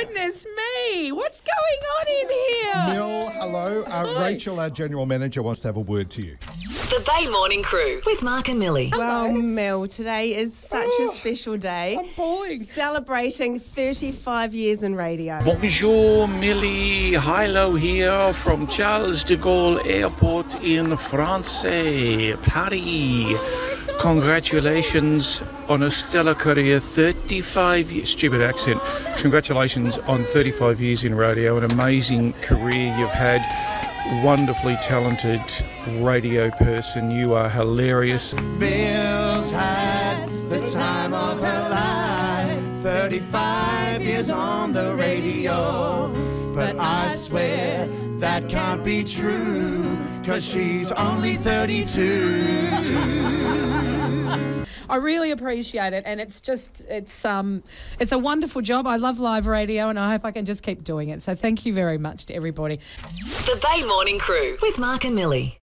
goodness me. What's going on in here? Neil, hello. Uh, Rachel, our general manager, wants to have a word to you. The Bay Morning Crew with Mark and Milly. Well, Mel, today is such a special day. I'm bawling. Celebrating 35 years in radio. Bonjour, Milly. Hilo here from Charles de Gaulle Airport in France, Paris. Congratulations on a stellar career, 35 years, stupid accent. Congratulations on 35 years in radio, an amazing career you've had. Wonderfully talented radio person. You are hilarious. Bill's had the time of her life. 35 years on the radio. But I swear that can't be true. Cause she's only 32. I really appreciate it, and it's just it's um it's a wonderful job. I love live radio, and I hope I can just keep doing it. So thank you very much to everybody. The Bay Morning Crew with Mark and Milly.